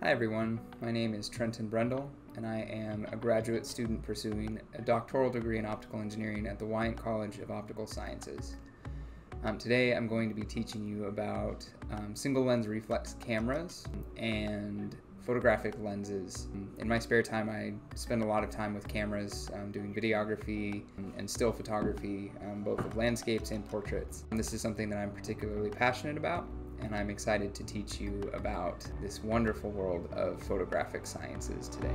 Hi everyone, my name is Trenton Brendel, and I am a graduate student pursuing a doctoral degree in optical engineering at the Wyant College of Optical Sciences. Um, today I'm going to be teaching you about um, single lens reflex cameras and photographic lenses. In my spare time, I spend a lot of time with cameras um, doing videography and still photography, um, both of landscapes and portraits. And this is something that I'm particularly passionate about, and I'm excited to teach you about this wonderful world of photographic sciences today.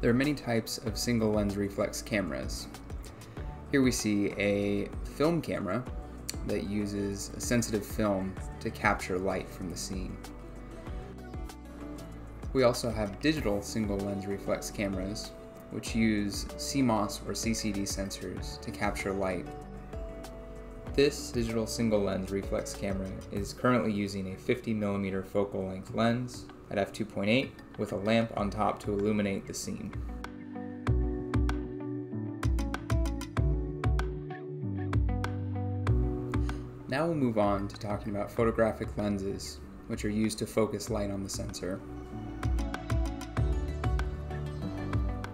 There are many types of single lens reflex cameras. Here we see a film camera that uses a sensitive film to capture light from the scene. We also have digital single lens reflex cameras which use CMOS or CCD sensors to capture light. This digital single lens reflex camera is currently using a 50mm focal length lens at f2.8 with a lamp on top to illuminate the scene. Now we'll move on to talking about photographic lenses, which are used to focus light on the sensor.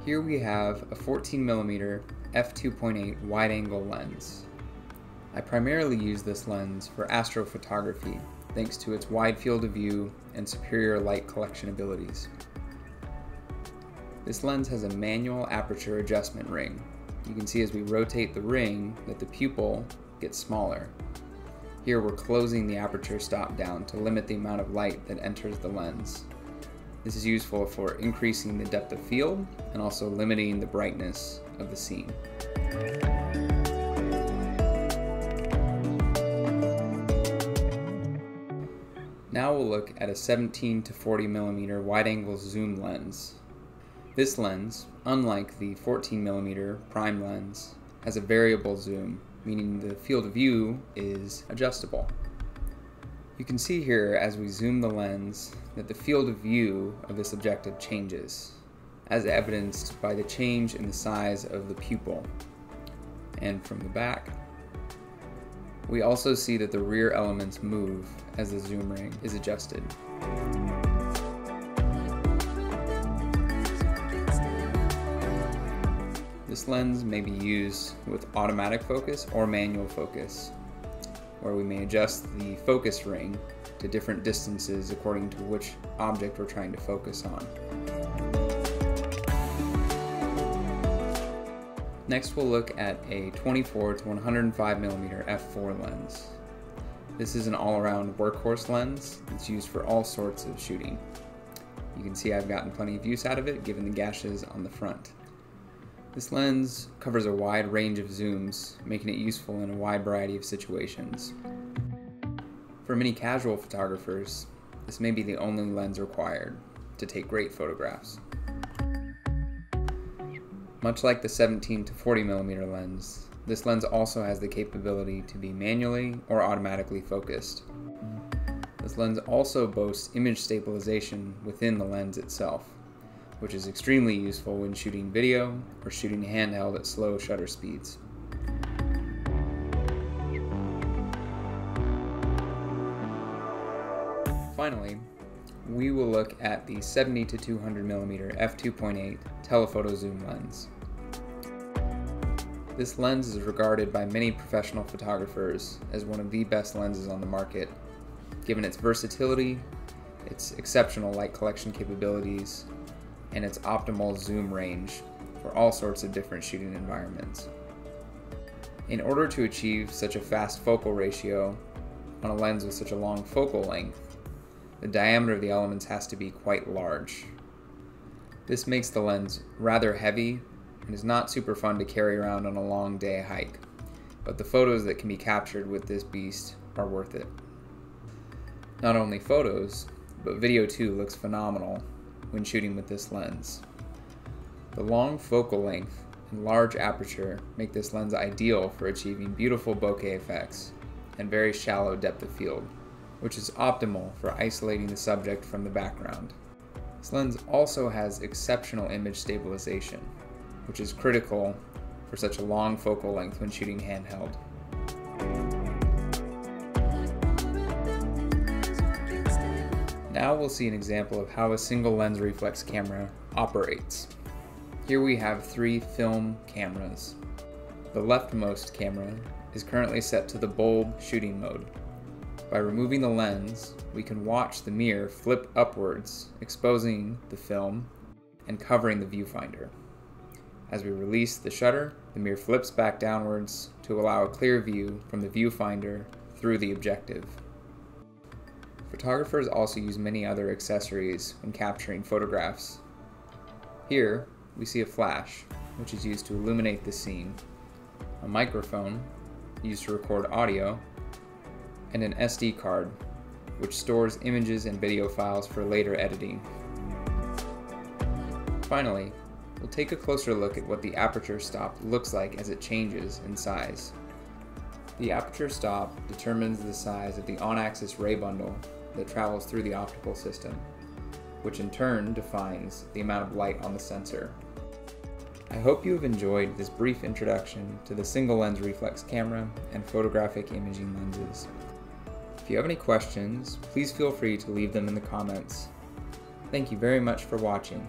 Here we have a 14mm f2.8 wide-angle lens. I primarily use this lens for astrophotography thanks to its wide field of view and superior light collection abilities. This lens has a manual aperture adjustment ring. You can see as we rotate the ring that the pupil gets smaller. Here we're closing the aperture stop down to limit the amount of light that enters the lens. This is useful for increasing the depth of field and also limiting the brightness of the scene. Now we'll look at a 17 to 40 millimeter wide-angle zoom lens. This lens, unlike the 14 millimeter prime lens, has a variable zoom, meaning the field of view is adjustable. You can see here as we zoom the lens that the field of view of this objective changes, as evidenced by the change in the size of the pupil. And from the back, we also see that the rear elements move as the zoom ring is adjusted. This lens may be used with automatic focus or manual focus, where we may adjust the focus ring to different distances according to which object we're trying to focus on. Next we'll look at a 24 to 105 millimeter f4 lens. This is an all-around workhorse lens that's used for all sorts of shooting. You can see I've gotten plenty of use out of it given the gashes on the front. This lens covers a wide range of zooms, making it useful in a wide variety of situations. For many casual photographers, this may be the only lens required to take great photographs. Much like the 17 to 40 millimeter lens, this lens also has the capability to be manually or automatically focused. This lens also boasts image stabilization within the lens itself which is extremely useful when shooting video or shooting handheld at slow shutter speeds. Finally, we will look at the 70 to 200 millimeter f2.8 telephoto zoom lens. This lens is regarded by many professional photographers as one of the best lenses on the market, given its versatility, its exceptional light collection capabilities, and its optimal zoom range for all sorts of different shooting environments. In order to achieve such a fast focal ratio on a lens with such a long focal length, the diameter of the elements has to be quite large. This makes the lens rather heavy and is not super fun to carry around on a long day hike, but the photos that can be captured with this beast are worth it. Not only photos, but video too looks phenomenal when shooting with this lens. The long focal length and large aperture make this lens ideal for achieving beautiful bokeh effects and very shallow depth of field, which is optimal for isolating the subject from the background. This lens also has exceptional image stabilization, which is critical for such a long focal length when shooting handheld. Now we'll see an example of how a single lens reflex camera operates. Here we have three film cameras. The leftmost camera is currently set to the bulb shooting mode. By removing the lens, we can watch the mirror flip upwards, exposing the film and covering the viewfinder. As we release the shutter, the mirror flips back downwards to allow a clear view from the viewfinder through the objective. Photographers also use many other accessories when capturing photographs. Here, we see a flash, which is used to illuminate the scene, a microphone, used to record audio, and an SD card, which stores images and video files for later editing. Finally, we'll take a closer look at what the aperture stop looks like as it changes in size. The aperture stop determines the size of the on-axis ray bundle that travels through the optical system, which in turn defines the amount of light on the sensor. I hope you have enjoyed this brief introduction to the single lens reflex camera and photographic imaging lenses. If you have any questions, please feel free to leave them in the comments. Thank you very much for watching.